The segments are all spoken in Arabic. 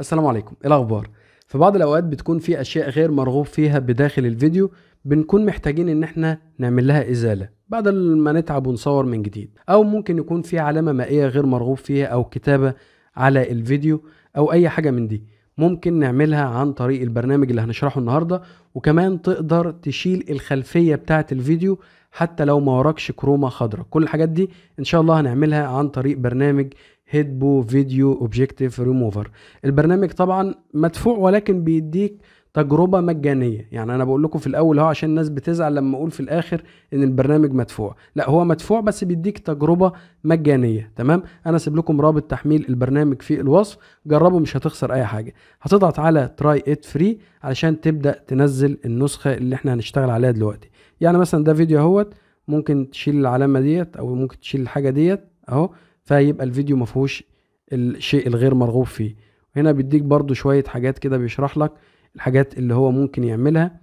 السلام عليكم. إيه الأخبار؟ في بعض الأوقات بتكون في أشياء غير مرغوب فيها بداخل الفيديو بنكون محتاجين إن إحنا نعمل لها إزالة بدل ما نتعب ونصور من جديد أو ممكن يكون في علامة مائية غير مرغوب فيها أو كتابة على الفيديو أو أي حاجة من دي ممكن نعملها عن طريق البرنامج اللي هنشرحه النهارده وكمان تقدر تشيل الخلفية بتاعة الفيديو حتى لو ما وراكش كرومة خضراء كل الحاجات دي إن شاء الله هنعملها عن طريق برنامج هيدبو فيديو اوبجيكتيف ريموفر البرنامج طبعا مدفوع ولكن بيديك تجربة مجانية. يعني أنا بقول لكم في الأول أهو عشان الناس بتزعل لما أقول في الآخر إن البرنامج مدفوع. لا هو مدفوع بس بيديك تجربة مجانية. تمام؟ أنا سيب لكم رابط تحميل البرنامج في الوصف. جربوا مش هتخسر أي حاجة. هتضغط على try it free علشان تبدأ تنزل النسخة اللي إحنا هنشتغل عليها دلوقتي. يعني مثلا ده فيديو أهوت ممكن تشيل العلامة ديت أو ممكن تشيل الحاجة ديت أهو. فيبقى الفيديو ما فيهوش الشيء الغير مرغوب فيه. هنا بيديك برضو شوية حاجات كده بيشرح لك الحاجات اللي هو ممكن يعملها.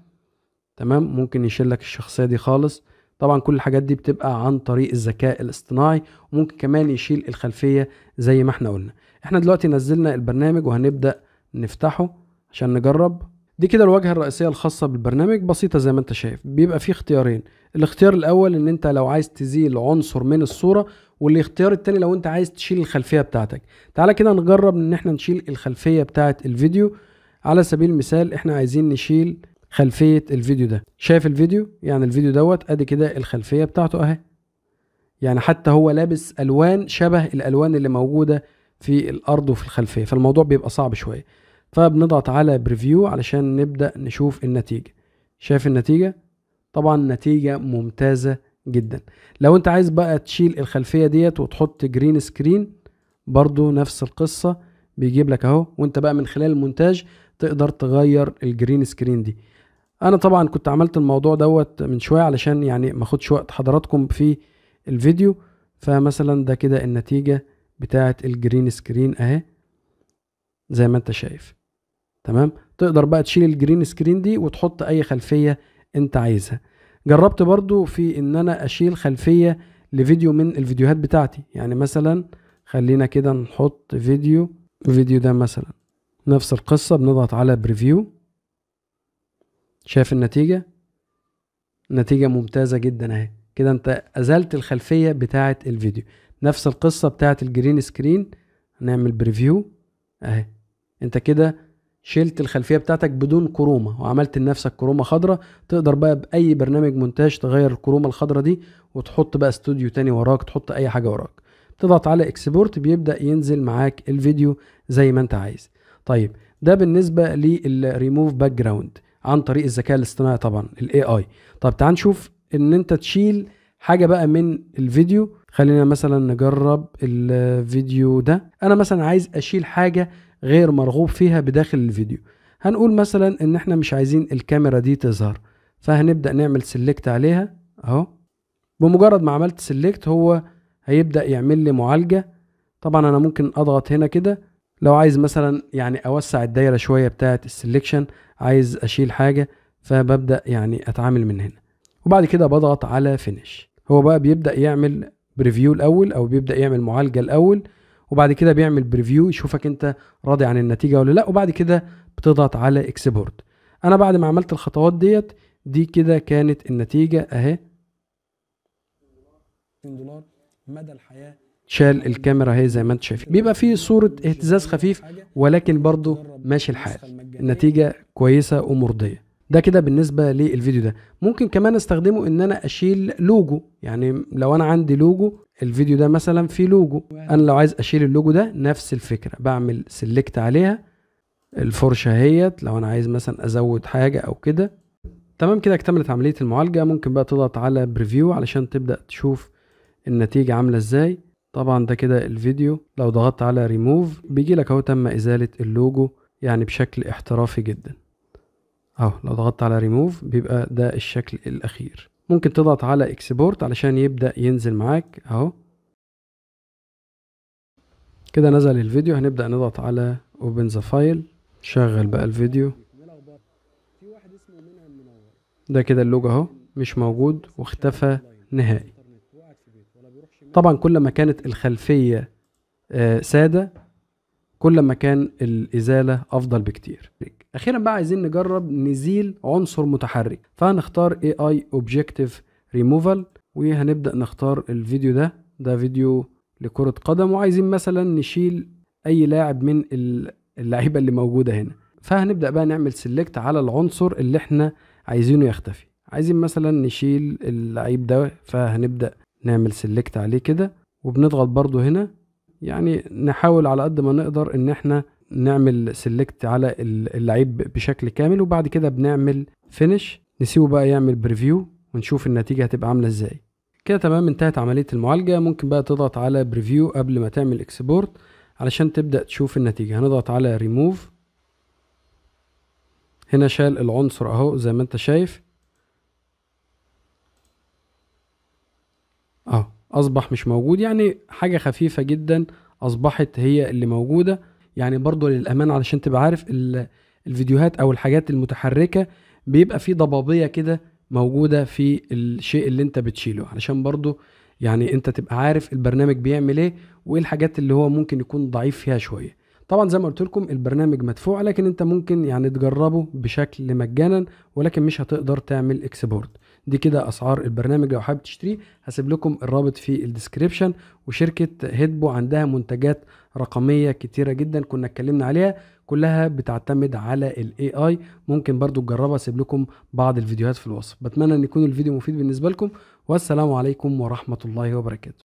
تمام؟ ممكن يشيل لك الشخصية دي خالص. طبعا كل الحاجات دي بتبقى عن طريق الذكاء الاصطناعي وممكن كمان يشيل الخلفية زي ما إحنا قلنا. إحنا دلوقتي نزلنا البرنامج وهنبدأ نفتحه عشان نجرب. دي كده الواجهة الرئيسية الخاصة بالبرنامج بسيطة زي ما انت شايف. بيبقى فيه اختيارين. الاختيار الأول إن أنت لو عايز تزيل عنصر من الصورة والاختيار التاني لو أنت عايز تشيل الخلفية بتاعتك. تعالى كده نجرب إن إحنا نشيل الخلفية بتاعة الفيديو. على سبيل المثال إحنا عايزين نشيل خلفية الفيديو ده. شايف الفيديو؟ يعني الفيديو دوت أدي كده الخلفية بتاعته أهي. يعني حتى هو لابس ألوان شبه الألوان اللي موجودة في الأرض وفي الخلفية. فالموضوع بيبقى صعب شوية. فبنضغط على preview علشان نبدأ نشوف النتيجة. شايف النتيجة؟ طبعا نتيجة ممتازة جدا. لو أنت عايز بقى تشيل الخلفية ديت وتحط green screen برضو نفس القصة بيجيب لك أهو. وأنت بقى من خلال المونتاج تقدر تغير ال green screen دي. أنا طبعا كنت عملت الموضوع دوت من شوية علشان يعني ما أخدش وقت حضراتكم في الفيديو. فمثلا ده كده النتيجة بتاعة ال green screen أهي زي ما أنت شايف. تمام؟ تقدر بقى تشيل ال green screen دي وتحط أي خلفية أنت عايزها. جربت برضو في إن أنا أشيل خلفية لفيديو من الفيديوهات بتاعتي. يعني مثلا خلينا كده نحط فيديو الفيديو ده مثلا نفس القصة بنضغط على preview شايف النتيجة؟ نتيجة ممتازة جدا أهي. كده أنت أزلت الخلفية بتاعة الفيديو. نفس القصة بتاعة ال green screen. هنعمل preview أهي. أنت كده شلت الخلفية بتاعتك بدون chroma وعملت لنفسك chroma خضراء تقدر بقى بأي برنامج مونتاج تغير ال chroma الخضراء دي وتحط بقى استوديو تاني وراك تحط أي حاجة وراك. تضغط على export بيبدأ ينزل معاك الفيديو زي ما أنت عايز. طيب ده بالنسبة للريموف باك جراوند عن طريق الذكاء الاصطناعي طبعا ال AI طب تعال نشوف إن أنت تشيل حاجة بقى من الفيديو. خلينا مثلا نجرب الفيديو ده. أنا مثلا عايز أشيل حاجة غير مرغوب فيها بداخل الفيديو. هنقول مثلا إن إحنا مش عايزين الكاميرا دي تظهر فهنبدأ نعمل select عليها أهو. بمجرد ما عملت select هو هيبدأ يعمل لي معالجة. طبعا أنا ممكن أضغط هنا كده. لو عايز مثلا يعني أوسع الدايرة شوية بتاعة ال selection عايز أشيل حاجة فببدأ يعني أتعامل من هنا. وبعد كده بضغط على finish هو بقى بيبدأ يعمل preview الأول أو بيبدأ يعمل معالجة الأول. وبعد كده بيعمل preview يشوفك انت راضي عن النتيجة ولا لا وبعد كده بتضغط على export أنا بعد ما عملت الخطوات ديت دي كده كانت النتيجة أهي. دولار مدى الحياة شال الكاميرا أهي زي ما أنت شايف. بيبقى فيه صورة اهتزاز خفيف ولكن برضه ماشي الحال. النتيجة كويسة ومرضية. ده كده بالنسبة للفيديو ده. ممكن كمان استخدمه إن أنا أشيل لوجو يعني لو أنا عندي لوجو الفيديو ده مثلا فيه لوجو أنا لو عايز أشيل اللوجو ده نفس الفكرة. بعمل select عليها. الفرشة اهيت لو أنا عايز مثلا أزود حاجة أو كده. تمام كده اكتملت عملية المعالجة. ممكن بقى تضغط على preview علشان تبدأ تشوف النتيجة عاملة إزاي. طبعا ده كده الفيديو. لو ضغطت على ريموف بيجي لك أهو تم إزالة اللوجو يعني بشكل احترافي جدا. أهو لو ضغطت على ريموف بيبقى ده الشكل الأخير. ممكن تضغط على export علشان يبدأ ينزل معاك. أهو. كده نزل الفيديو. هنبدأ نضغط على open the file شغل بقى الفيديو. ده كده اللوجو أهو مش موجود واختفى نهائي. طبعا كل ما كانت الخلفية آه سادة كل ما كان الإزالة أفضل بكتير. أخيرا بقى عايزين نجرب نزيل عنصر متحرك. فهنختار AI Objective Removal وهنبدأ نختار الفيديو ده. ده فيديو لكرة قدم وعايزين مثلا نشيل أي لاعب من اللعيبة اللي موجودة هنا. فهنبدأ بقى نعمل select على العنصر اللي إحنا عايزينه يختفي. عايزين مثلا نشيل اللعيب ده فهنبدأ نعمل select عليه كده. وبنضغط برضو هنا. يعني نحاول على قد ما نقدر إن إحنا نعمل select على اللعيب بشكل كامل وبعد كده بنعمل finish نسيبه بقى يعمل preview ونشوف النتيجة هتبقى عاملة إزاي. كده تمام انتهت عملية المعالجة. ممكن بقى تضغط على preview قبل ما تعمل export علشان تبدأ تشوف النتيجة. هنضغط على ريموف هنا شال العنصر أهو زي ما أنت شايف. آه أصبح مش موجود. يعني حاجة خفيفة جدا أصبحت هي اللي موجودة. يعني برضو للأمان علشان تبقى عارف الفيديوهات أو الحاجات المتحركة بيبقى في ضبابية كده موجودة في الشيء اللي أنت بتشيله. علشان برضو يعني أنت تبقى عارف البرنامج بيعمل إيه وإيه الحاجات اللي هو ممكن يكون ضعيف فيها شوية. طبعا زي ما قلت لكم البرنامج مدفوع لكن أنت ممكن يعني تجربه بشكل مجانا ولكن مش هتقدر تعمل export دي كده أسعار البرنامج. لو حابب تشتريه هسيب لكم الرابط في ال description. وشركة HitPaw عندها منتجات رقمية كتيرة جدا كنا اتكلمنا عليها كلها بتعتمد على ال AI ممكن برضو تجربها أسيب لكم بعض الفيديوهات في الوصف. بتمنى إن يكون الفيديو مفيد بالنسبة لكم. والسلام عليكم ورحمة الله وبركاته.